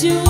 do